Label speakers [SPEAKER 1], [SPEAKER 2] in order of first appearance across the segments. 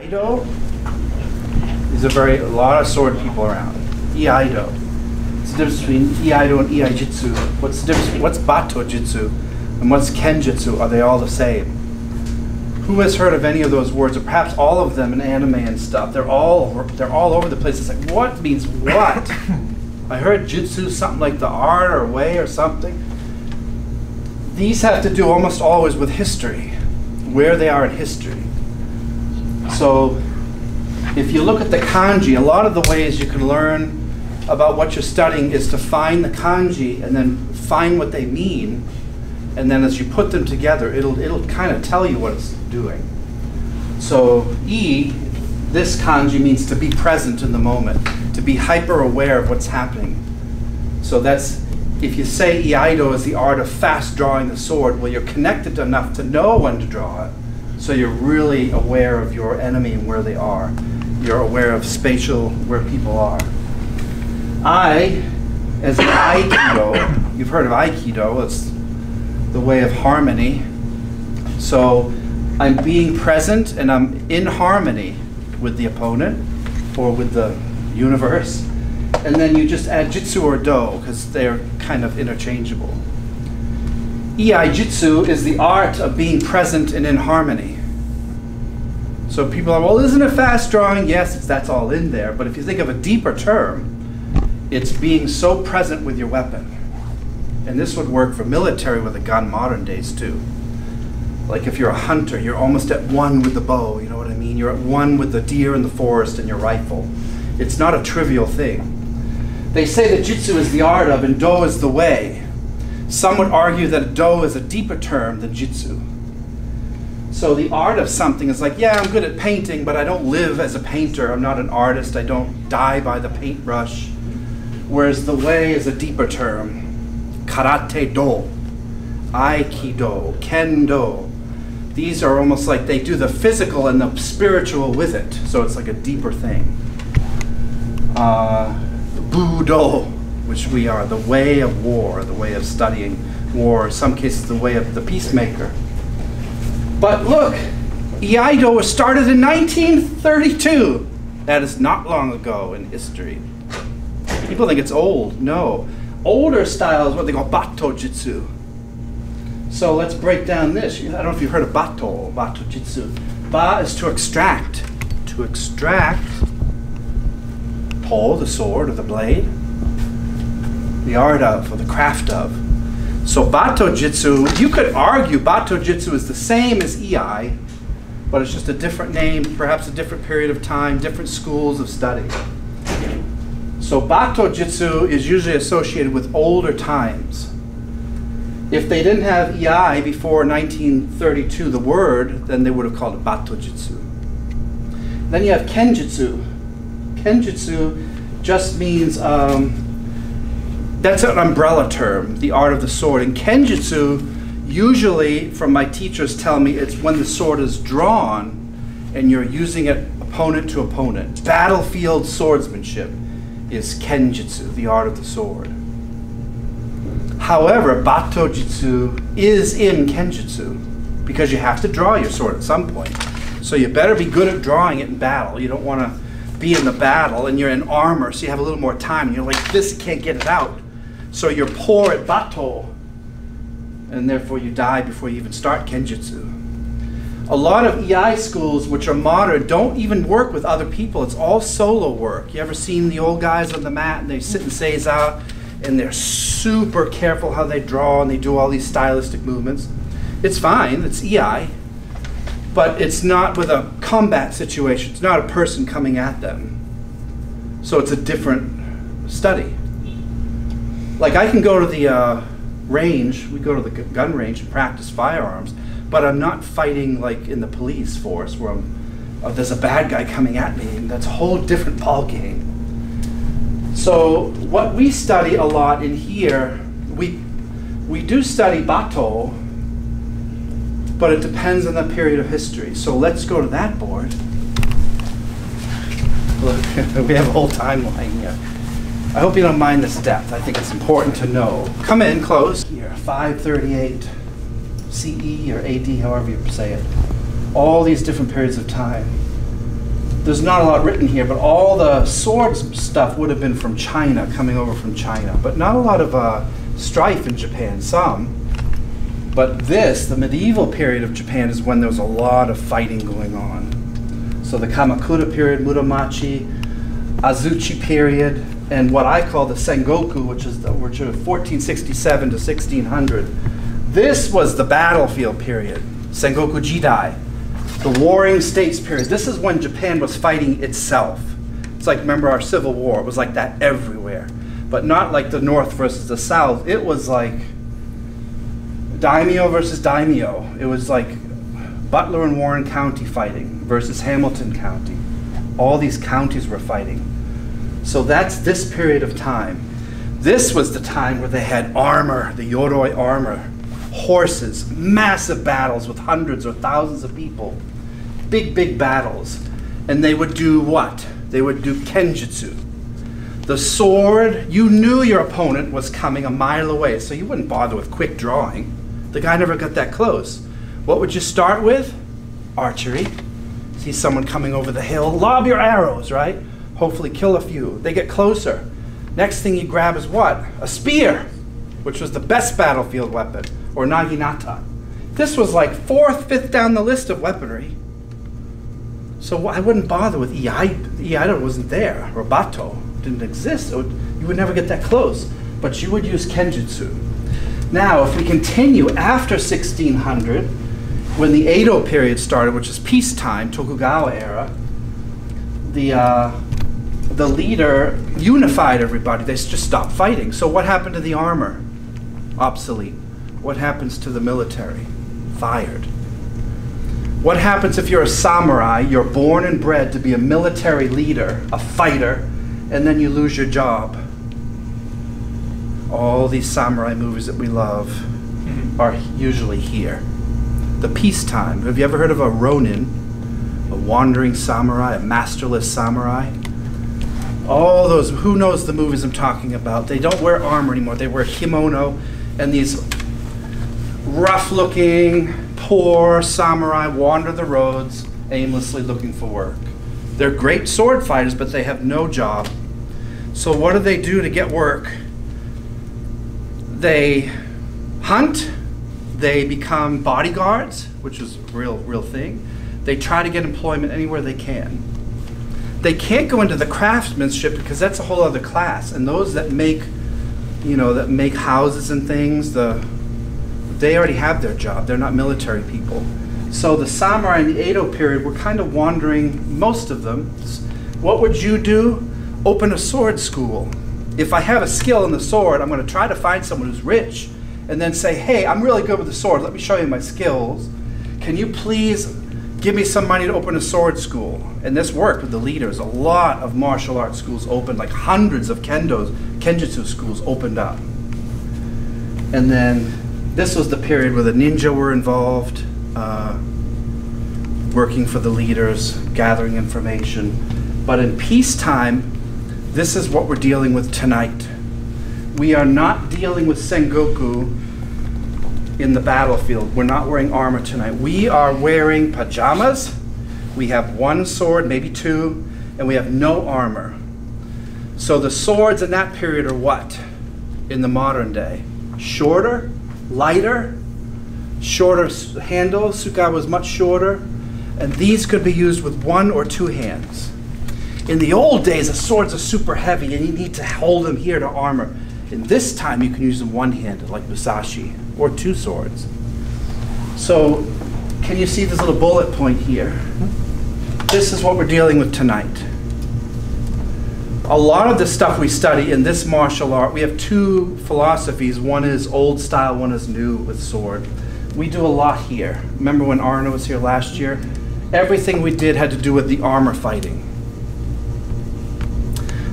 [SPEAKER 1] Iaido is a very a lot of sword people around. Iaido. What's the difference between Iaido and Iaijitsu? What's the difference? What's Batto Jitsu and what's Kenjutsu? Are they all the same? Who has heard of any of those words, or perhaps all of them in anime and stuff? They're all over, they're all over the place. It's like what means what? I heard Jitsu something like the art or way or something. These have to do almost always with history, where they are in history. So if you look at the kanji, a lot of the ways you can learn about what you're studying is to find the kanji and then find what they mean. And then as you put them together, it'll, it'll kind of tell you what it's doing. So E, this kanji means to be present in the moment, to be hyper aware of what's happening. So that's, if you say Iaido is the art of fast drawing the sword, well, you're connected enough to know when to draw it. So you're really aware of your enemy and where they are. You're aware of spatial, where people are. I, as an Aikido, you've heard of Aikido, it's the way of harmony. So I'm being present and I'm in harmony with the opponent or with the universe. And then you just add jitsu or do because they're kind of interchangeable. Iai Jitsu is the art of being present and in harmony. So people are, well, isn't it fast drawing? Yes, that's all in there. But if you think of a deeper term, it's being so present with your weapon. And this would work for military with a gun modern days too. Like if you're a hunter, you're almost at one with the bow, you know what I mean? You're at one with the deer in the forest and your rifle. It's not a trivial thing. They say that jitsu is the art of and do is the way. Some would argue that do is a deeper term than jitsu. So the art of something is like, yeah, I'm good at painting, but I don't live as a painter. I'm not an artist. I don't die by the paintbrush. Whereas the way is a deeper term. Karate do, aikido, kendo. These are almost like they do the physical and the spiritual with it. So it's like a deeper thing. Uh, Budo, which we are, the way of war, the way of studying war, in some cases the way of the peacemaker. But look, Iaido was started in 1932. That is not long ago in history. People think it's old. No. Older style is what they call Batto Jitsu. So let's break down this. I don't know if you've heard of Batto, Batto Jitsu. Ba is to extract. To extract pull, the sword or the blade, the art of or the craft of. So Batto Jitsu, you could argue Batto Jitsu is the same as Iai, but it's just a different name, perhaps a different period of time, different schools of study. So Batto Jitsu is usually associated with older times. If they didn't have Iai before 1932, the word, then they would have called it Batto Jitsu. Then you have Kenjutsu, Kenjutsu just means um, that's an umbrella term, the art of the sword. And Kenjutsu, usually, from my teachers tell me, it's when the sword is drawn and you're using it opponent to opponent. Battlefield swordsmanship is Kenjutsu, the art of the sword. However, Batto Jitsu is in Kenjutsu because you have to draw your sword at some point. So you better be good at drawing it in battle. You don't want to be in the battle and you're in armor, so you have a little more time. You're like, this can't get it out. So you're poor at batto, and therefore you die before you even start kenjutsu. A lot of Iai schools, which are modern, don't even work with other people. It's all solo work. You ever seen the old guys on the mat and they sit in seiza and they're super careful how they draw and they do all these stylistic movements? It's fine, it's Iai but it's not with a combat situation. It's not a person coming at them. So it's a different study. Like I can go to the uh, range, we go to the gun range and practice firearms, but I'm not fighting like in the police force where uh, there's a bad guy coming at me. And that's a whole different ball game. So what we study a lot in here, we we do study batto, but it depends on the period of history. So let's go to that board. Look, we have a whole timeline here. I hope you don't mind this depth. I think it's important to know. Come in close. Here, 538 CE or AD, however you say it. All these different periods of time. there's not a lot written here, but all the swords stuff would have been from China, coming over from China. But not a lot of uh, strife in Japan, some. But this, the medieval period of Japan, is when there was a lot of fighting going on. So the Kamakura period, Muromachi, Azuchi period, and what I call the Sengoku, which is the, which are 1467 to 1600. This was the battlefield period, Sengoku Jidai the Warring States period. This is when Japan was fighting itself. It's like, remember our Civil War? It was like that everywhere. But not like the North versus the South. It was like daimyo versus daimyo. It was like Butler and Warren County fighting versus Hamilton County. All these counties were fighting. So that's this period of time. This was the time where they had armor, the Yoroi armor, horses, massive battles with hundreds or thousands of people big, big battles. And they would do what? They would do kenjutsu. The sword, you knew your opponent was coming a mile away, so you wouldn't bother with quick drawing. The guy never got that close. What would you start with? Archery. See someone coming over the hill, lob your arrows, right? Hopefully kill a few. They get closer. Next thing you grab is what? A spear, which was the best battlefield weapon, or naginata. This was like fourth, fifth down the list of weaponry. So I wouldn't bother with Iaido. wasn't there. Robato didn't exist. Would, you would never get that close. But you would use Kenjutsu. Now, if we continue after 1600, when the Edo period started, which is peacetime, Tokugawa era, the, uh, the leader unified everybody. They just stopped fighting. So what happened to the armor? Obsolete. What happens to the military? Fired. What happens if you're a samurai, you're born and bred to be a military leader, a fighter, and then you lose your job? All these samurai movies that we love mm-hmm. are usually here. The peacetime. Have you ever heard of a ronin? A wandering samurai, a masterless samurai? All those, who knows the movies I'm talking about? They don't wear armor anymore. They wear kimono and these rough looking, poor samurai wander the roads aimlessly looking for work. They're great sword fighters, but they have no job. So, what do they do to get work? They hunt, they become bodyguards, which is a real, real thing. They try to get employment anywhere they can. They can't go into the craftsmanship because that's a whole other class. And those that make, you know, that make houses and things, the they already have their job. They're not military people. So the samurai in the Edo period were kind of wandering, most of them. What would you do? Open a sword school. If I have a skill in the sword, I'm going to try to find someone who's rich and then say, hey, I'm really good with the sword. Let me show you my skills. Can you please give me some money to open a sword school? And this worked with the leaders. A lot of martial arts schools opened, like hundreds of kendos, kenjutsu schools opened up. And then this was the period where the ninja were involved, uh, working for the leaders, gathering information. But in peacetime, this is what we're dealing with tonight. We are not dealing with Sengoku in the battlefield. We're not wearing armor tonight. We are wearing pajamas. We have one sword, maybe two, and we have no armor. So the swords in that period are what in the modern day? Shorter, lighter, shorter handle. Sukai was much shorter, and these could be used with one or two hands. In the old days, the swords are super heavy, and you need to hold them here to armor. In this time, you can use them one-handed, like Musashi, or two swords. So, can you see this little bullet point here? This is what we're dealing with tonight a lot of the stuff we study in this martial art, we have two philosophies. One is old style, one is new with sword. We do a lot here. Remember when Arno was here last year? Everything we did had to do with the armor fighting.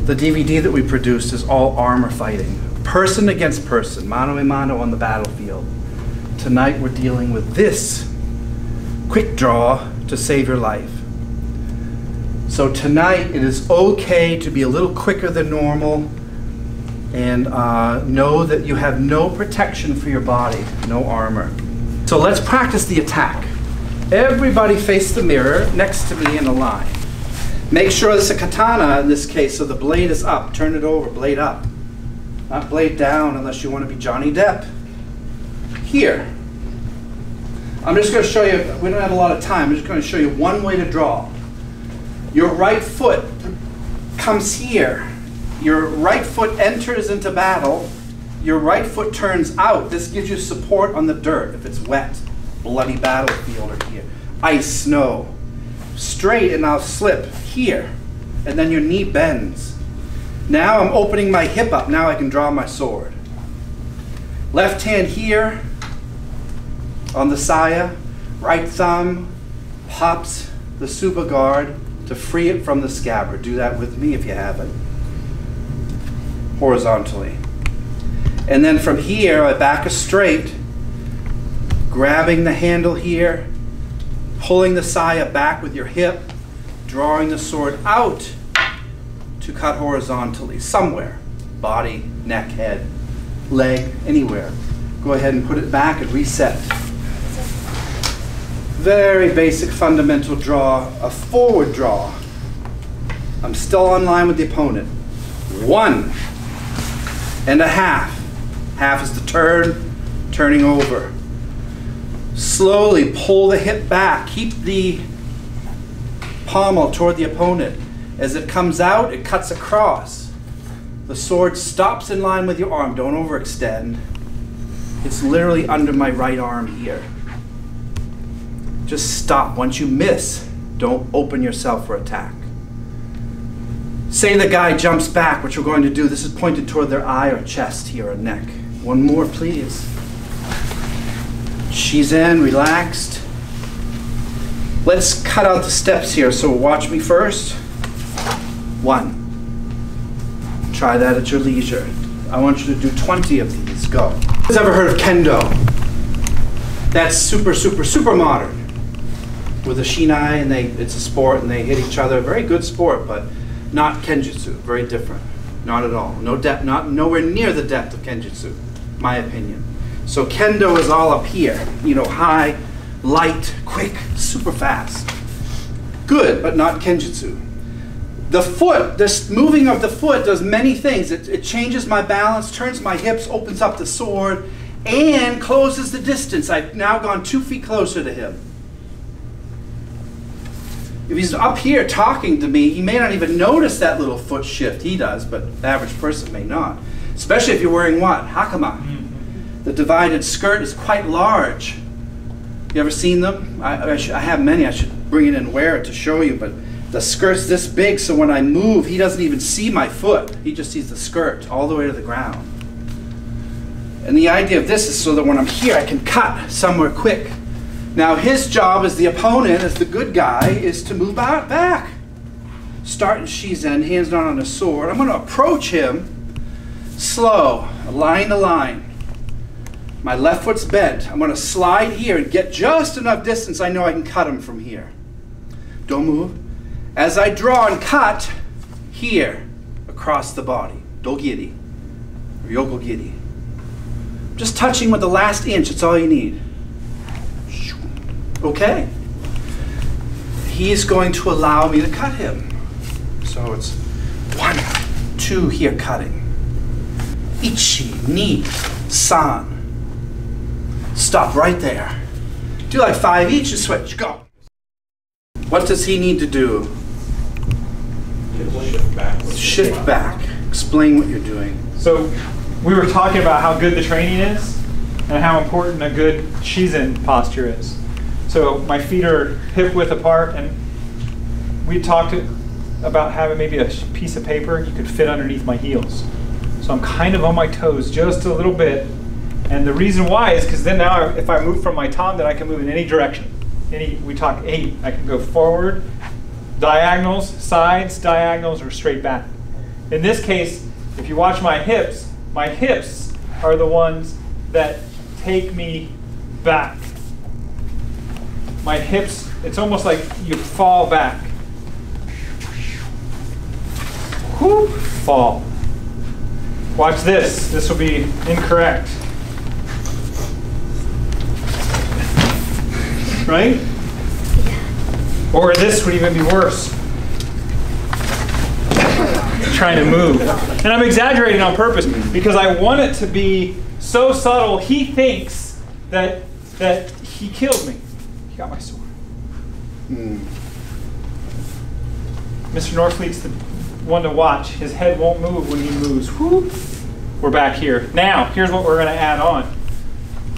[SPEAKER 1] The DVD that we produced is all armor fighting. Person against person, mano a mano on the battlefield. Tonight we're dealing with this quick draw to save your life. So tonight it is okay to be a little quicker than normal and uh, know that you have no protection for your body, no armor. So let's practice the attack. Everybody face the mirror next to me in a line. Make sure it's a katana in this case, so the blade is up. Turn it over, blade up. Not blade down unless you want to be Johnny Depp. Here. I'm just going to show you, we don't have a lot of time, I'm just going to show you one way to draw. Your right foot comes here. Your right foot enters into battle. Your right foot turns out. This gives you support on the dirt if it's wet, bloody battlefield or here. Ice, snow. Straight and I'll slip here. And then your knee bends. Now I'm opening my hip up. Now I can draw my sword. Left hand here on the saya. Right thumb pops the tsuba guard to free it from the scabbard. Do that with me if you haven't. Horizontally. And then from here, I back a straight, grabbing the handle here, pulling the saya back with your hip, drawing the sword out to cut horizontally, somewhere. Body, neck, head, leg, anywhere. Go ahead and put it back and reset. Very basic fundamental draw, a forward draw. I'm still on line with the opponent. One and a half. Half is the turn, turning over. Slowly pull the hip back. Keep the pommel toward the opponent. As it comes out, it cuts across. The sword stops in line with your arm. Don't overextend. It's literally under my right arm here. Just stop. Once you miss, don't open yourself for attack. Say the guy jumps back, which we're going to do. This is pointed toward their eye or chest here or neck. One more, please. She's in, relaxed. Let's cut out the steps here, so watch me first. One. Try that at your leisure. I want you to do 20 of these. Go. Who's ever heard of kendo? That's super, super, super modern with a shinai, and they it's a sport, and they hit each other. Very good sport, but not kenjutsu. Very different. Not at all. No depth. Not nowhere near the depth of kenjutsu, my opinion. So kendo is all up here. You know, high, light, quick, super fast. Good, but not kenjutsu. The foot, this moving of the foot does many things. It, it changes my balance, turns my hips, opens up the sword, and closes the distance. I've now gone two feet closer to him. If he's up here talking to me, he may not even notice that little foot shift. He does, but the average person may not. Especially if you're wearing what? Hakama. The divided skirt is quite large. You ever seen them? I, I, I have many. I should bring it and wear it to show you, but the skirt's this big, so when I move, he doesn't even see my foot. He just sees the skirt all the way to the ground. And the idea of this is so that when I'm here, I can cut somewhere quick. Now his job as the opponent, as the good guy, is to move out back. Start in Shizen, hands down on a sword. I'm going to approach him slow, line to line. My left foot's bent. I'm going to slide here and get just enough distance I know I can cut him from here. Don't move. As I draw and cut, here, across the body. Dogiri, or yokogiri. Just touching with the last inch, it's all you need. Okay. He's going to allow me to cut him. So it's one, two here cutting. Ichi, ni, san. Stop right there. Do like five each and switch. Go. What does he need to do?
[SPEAKER 2] Shift back.
[SPEAKER 1] Shift back. Explain what you're doing.
[SPEAKER 2] So we were talking about how good the training is and how important a good shizen posture is. So my feet are hip width apart, and we talked about having maybe a piece of paper you could fit underneath my heels. So I'm kind of on my toes just a little bit. And the reason why is because then now if I move from my tom, then I can move in any direction. Any, we talk eight, I can go forward, diagonals, sides, diagonals, or straight back. In this case, if you watch my hips, my hips are the ones that take me back my hips, it's almost like you fall back. Whoop, fall. Watch this. This will be incorrect. Right? Or this would even be worse. trying to move. And I'm exaggerating on purpose because I want it to be so subtle he thinks that that he killed me. He got my sword.
[SPEAKER 1] Hmm.
[SPEAKER 2] Mr. Norfleet's the one to watch. His head won't move when he moves. Whoop. We're back here. Now, here's what we're going to add on.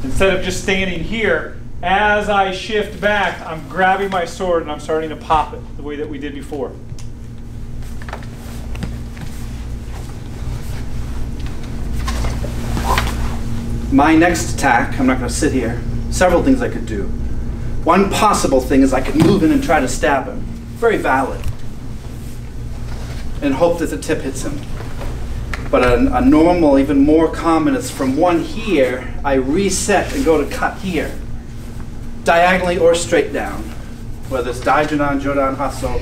[SPEAKER 2] Instead of just standing here, as I shift back, I'm grabbing my sword and I'm starting to pop it the way that we did before.
[SPEAKER 1] My next attack, I'm not going to sit here. Several things I could do. One possible thing is I could move in and try to stab him. Very valid. And hope that the tip hits him. But a, a normal, even more common, is from one here, I reset and go to cut here. Diagonally or straight down. Whether it's Daijodan, Jodan, Hasso.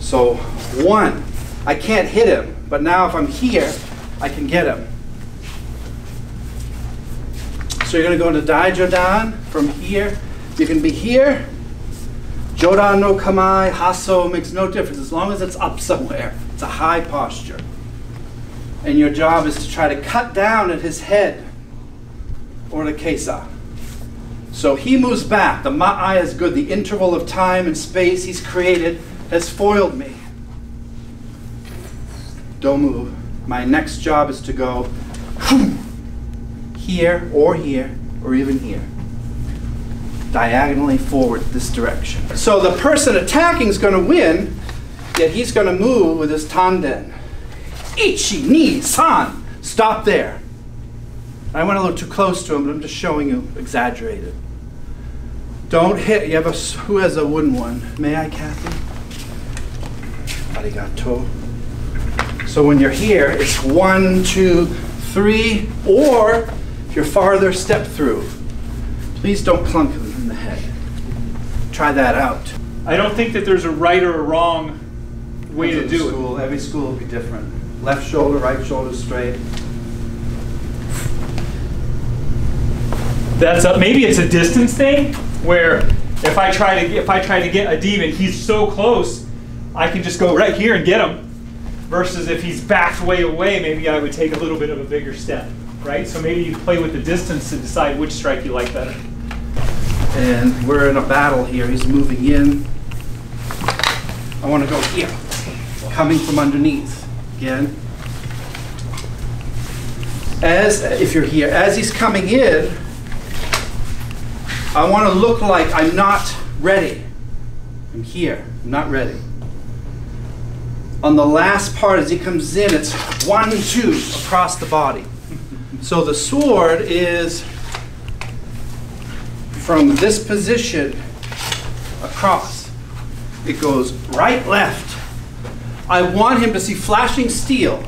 [SPEAKER 1] So one, I can't hit him, but now if I'm here, I can get him. So you're going to go into Daijodan from here. You can be here. Jodan no Kamae, Hasso makes no difference as long as it's up somewhere. It's a high posture. And your job is to try to cut down at his head or the Kesa. So he moves back. The Ma'ai is good. The interval of time and space he's created has foiled me. Don't move. My next job is to go here or here or even here. Diagonally forward this direction. So the person attacking is going to win, yet he's going to move with his tanden. Ichi, ni, san. Stop there. I went a little too close to him, but I'm just showing you exaggerated. Don't hit. You have a who has a wooden one? May I, Kathy? Arigato. So when you're here, it's one, two, three, or if you're farther, step through. Please don't clunk him in the head. Try that out.
[SPEAKER 2] I don't think that there's a right or a wrong way to do it.
[SPEAKER 1] school. Every school will be different. Left shoulder, right shoulder straight.
[SPEAKER 2] That's a, maybe it's a distance thing where if I try to if I try to get a demon, he's so close, I can just go right here and get him. Versus if he's backed way away, maybe I would take a little bit of a bigger step, right? So maybe you play with the distance to decide which strike you like better.
[SPEAKER 1] And we're in a battle here. He's moving in. I want to go here, coming from underneath. Again. As if you're here, as he's coming in, I want to look like I'm not ready. I'm here. I'm not ready. On the last part, as he comes in, it's one, two across the body. So the sword is from this position across. It goes right, left. I want him to see flashing steel.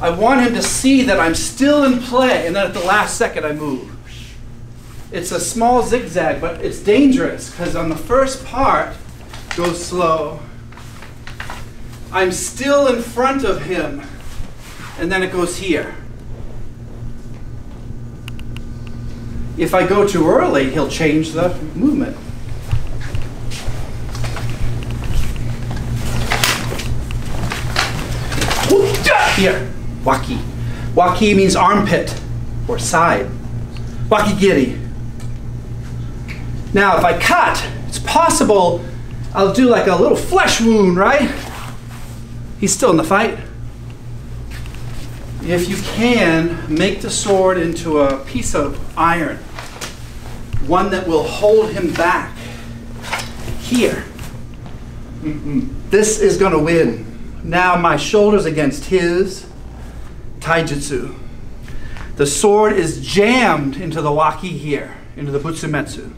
[SPEAKER 1] I want him to see that I'm still in play, and then at the last second I move. It's a small zigzag, but it's dangerous because on the first part, go slow. I'm still in front of him, and then it goes here. If I go too early, he'll change the movement. Here, waki. Waki means armpit or side. Wakigiri. Now, if I cut, it's possible I'll do like a little flesh wound, right? He's still in the fight. If you can, make the sword into a piece of iron, one that will hold him back. Here. Mm-hmm. This is going to win. Now my shoulders against his taijutsu. The sword is jammed into the waki here, into the butsumetsu.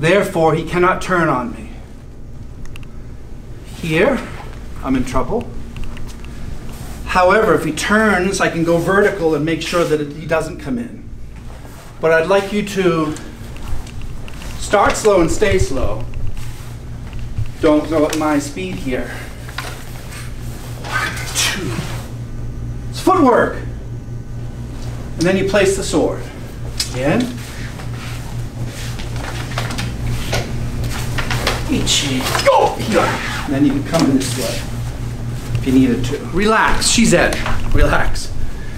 [SPEAKER 1] Therefore, he cannot turn on me. Here, I'm in trouble. However, if he turns, I can go vertical and make sure that it, he doesn't come in. But I'd like you to start slow and stay slow. Don't go at my speed here. One, two. It's footwork. And then you place the sword. Again. Ichi. Go! Here. And then you can come in this way if you needed to. Relax. She's in. Relax.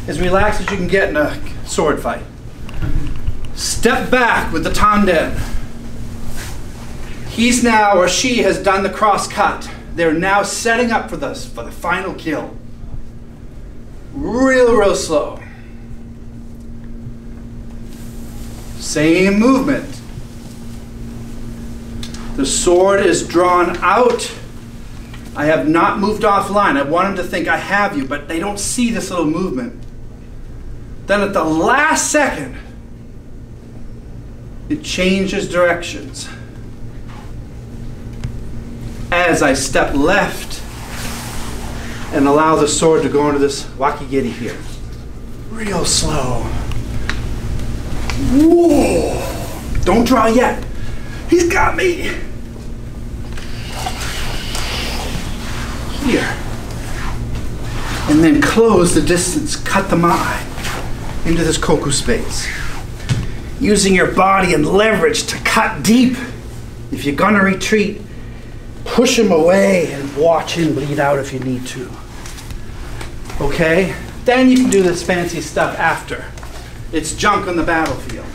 [SPEAKER 1] As relaxed as you can get in a sword fight. Step back with the tanden. He's now, or she has done the cross cut. They're now setting up for this, for the final kill. Real, real slow. Same movement. The sword is drawn out. I have not moved offline. I want them to think I have you, but they don't see this little movement. Then at the last second, it changes directions. As I step left and allow the sword to go into this wakigiri here. Real slow. Whoa! Don't draw yet. He's got me. Here. And then close the distance, cut the eye into this koku space. Using your body and leverage to cut deep. If you're gonna retreat, push him away and watch him bleed out if you need to. Okay? Then you can do this fancy stuff after. It's junk on the battlefield.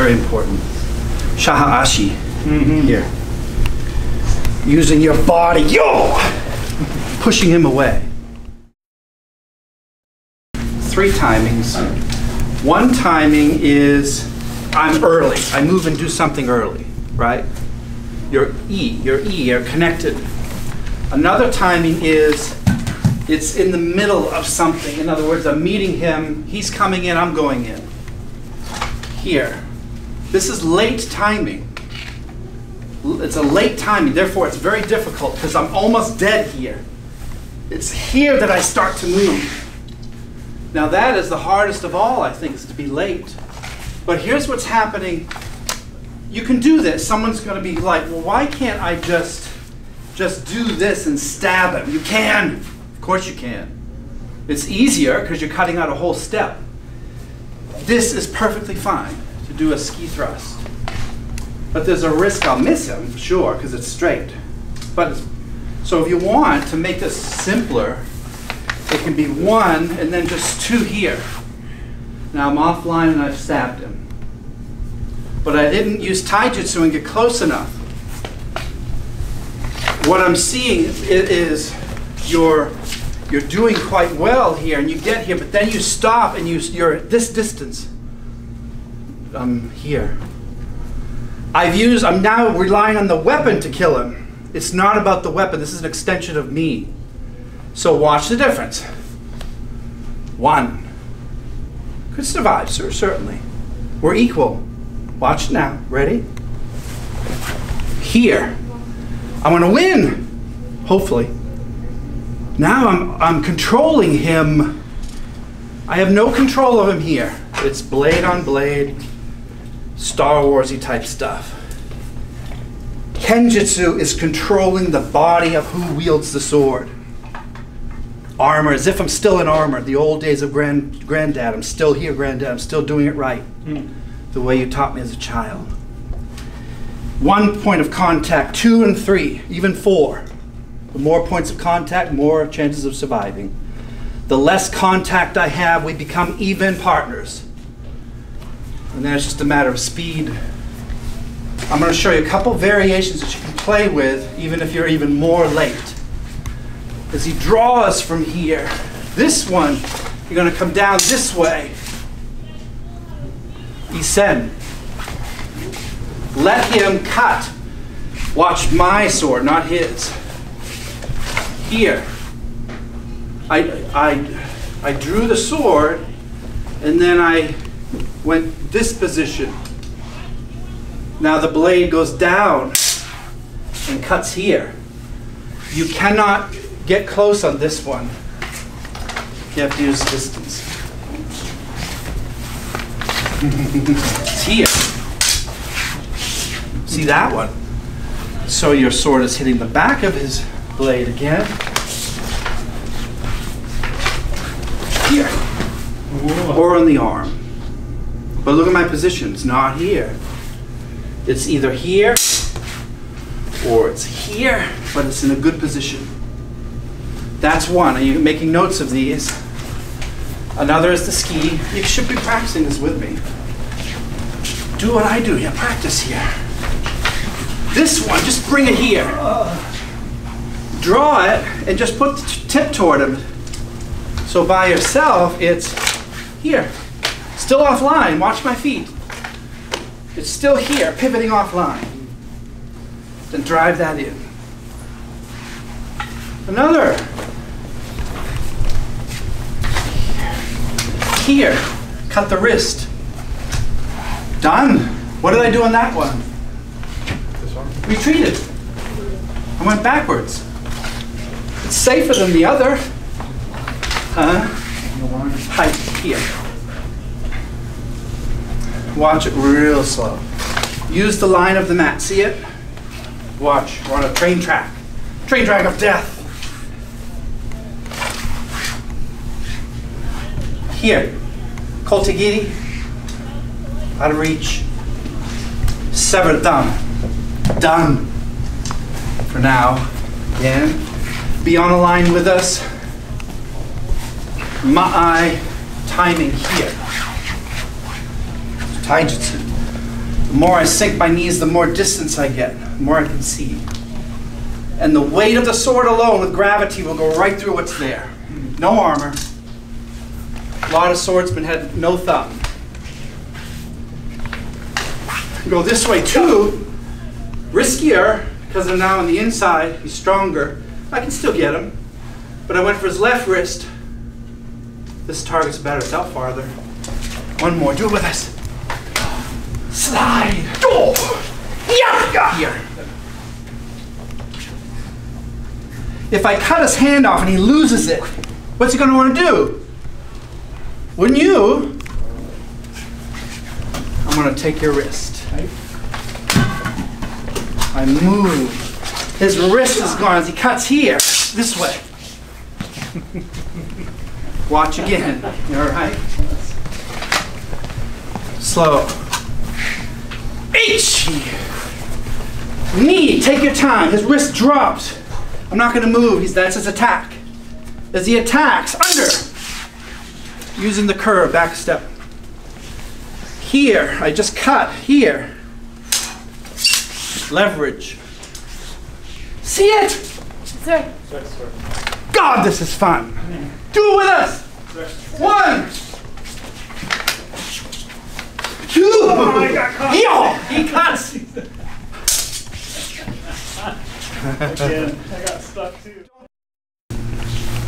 [SPEAKER 1] Very important. Shahaashi. Mm-hmm. Here. Using your body. Yo! Pushing him away. Three timings. One timing is I'm early. I move and do something early, right? Your E, your E, you're connected. Another timing is it's in the middle of something. In other words, I'm meeting him, he's coming in, I'm going in. Here. This is late timing. It's a late timing, therefore it's very difficult because I'm almost dead here. It's here that I start to move. Now that is the hardest of all, I think, is to be late. But here's what's happening. You can do this. Someone's going to be like, "Well, why can't I just just do this and stab him?" You can. Of course you can. It's easier because you're cutting out a whole step. This is perfectly fine do a tsuki thrust. But there's a risk I'll miss him, sure, because it's straight. But it's, so if you want to make this simpler, it can be one and then just two here. Now I'm offline and I've stabbed him. But I didn't use taijutsu and get close enough. What I'm seeing is you're, you're doing quite well here and you get here, but then you stop and you, you're at this distance. I'm here. I've used, I'm now relying on the weapon to kill him. It's not about the weapon, this is an extension of me. So watch the difference. One. Could survive, sir, certainly. We're equal. Watch now. Ready? Here. I want to win. Hopefully. Now I'm, I'm controlling him. I have no control of him here. It's blade on blade, Star Warsy type stuff. Kenjutsu is controlling the body of who wields the sword armor as if I'm still in armor. The old days of grand granddad. I'm still here, granddad. I'm still doing it right. Hmm. The way you taught me as a child. One point of contact, two and three, even four. The more points of contact, more chances of surviving. The less contact I have, we become even partners. And then it's just a matter of speed. I'm going to show you a couple variations that you can play with, even if you're even more late as he draws from here. This one, you're going to come down this way. Isen. Let him cut. Watch my sword, not his. Here. I, I, I drew the sword and then I went this position. Now the blade goes down and cuts here. You cannot get close on this one. You have to use distance. it's here. See that one? So your sword is hitting the back of his blade again. Here. Whoa. Or on the arm. But look at my position. It's not here. It's either here or it's here, but it's in a good position. That's one. Are you making notes of these? Another is the tsuki. You should be practicing this with me. Do what I do here. Practice here. This one, just bring it here. Draw it and just put the tip toward him. So by yourself, it's here. Still offline. Watch my feet. It's still here, pivoting offline. Then drive that in. Another. Here, cut the wrist. Done. What did I do on that one? Retreated. I went backwards. It's safer than the other. Huh? Height here. Watch it real slow. Use the line of the mat. See it? Watch. We're on a train track. Train track of death. Here. Kotegiri. Out of reach. Severed thumb. Done. For now. Again. Be on a line with us. Ma'ai timing here. Taijutsu. The more I sink my knees, the more distance I get, the more I can see. And the weight of the sword alone with gravity will go right through what's there. No armor. A lot of swordsmen had no thumb. Go this way too. Riskier, because I'm now on the inside, he's stronger. I can still get him. But I went for his left wrist. This target's better, it's out farther. One more, do it with us. Slide. Oh. Yeah. Here. If I cut his hand off and he loses it, what's he going to want to do? Wouldn't you? I'm going to take your wrist. I move. His wrist is gone as he cuts here, this way. Watch again. All right? Slow. H. Knee, take your time. His wrist drops. I'm not going to move. He's, that's his attack. As he attacks, under. Using the curve, back step. Here, I just cut. Here. Leverage. See it?
[SPEAKER 3] Sir.
[SPEAKER 1] God, this is fun. Do it with us. One.
[SPEAKER 2] Oh, I got caught.
[SPEAKER 1] He.
[SPEAKER 2] Again, I got stuck too.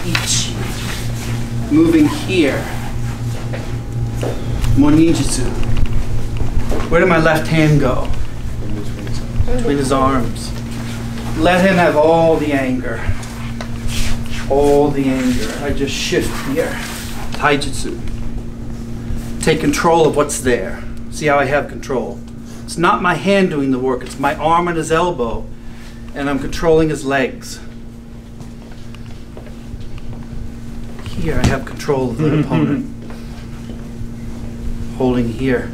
[SPEAKER 1] Each. Moving here. Monijitsu. Where did my left hand go? Between his arms. Let him have all the anger. All the anger. I just shift here. Taijutsu. Take control of what's there. See how I have control. It's not my hand doing the work, it's my arm and his elbow, and I'm controlling his legs. Here, I have control of the mm-hmm. opponent. Holding here.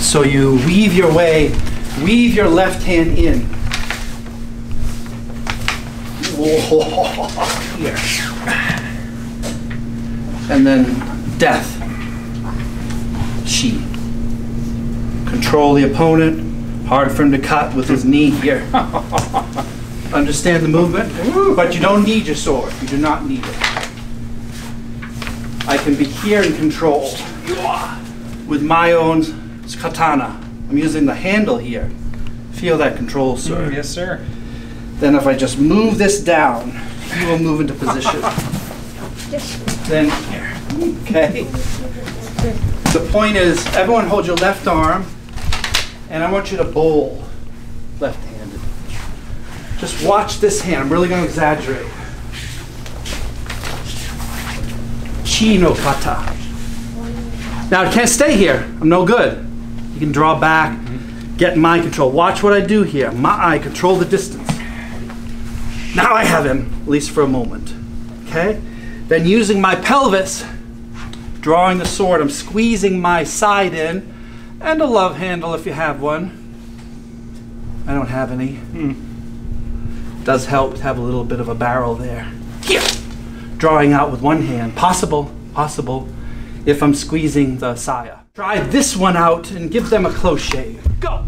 [SPEAKER 1] So you weave your way, weave your left hand in. Whoa, here. And then death. Shi. Control the opponent. Hard for him to cut with his knee here. Understand the movement? But you don't need your sword. You do not need it. I can be here in control with my own katana. I'm using the handle here. Feel that control, mm, sir.
[SPEAKER 2] Yes, sir.
[SPEAKER 1] Then if I just move this down, he will move into position. then here. Okay? The point is, everyone hold your left arm, and I want you to bowl left-handed. Just watch this hand. I'm really going to exaggerate. Chi no kata. Now I can't stay here. I'm no good. You can draw back, get my control. Watch what I do here. My eye, control the distance. Now I have him, at least for a moment. Okay? Then using my pelvis, drawing the sword, I'm squeezing my side in, and a love handle if you have one. I don't have any. Hmm. Does help to have a little bit of a barrel there. Here. Drawing out with one hand. Possible, possible, if I'm squeezing the saya. Try this one out and give them a close shave. Go!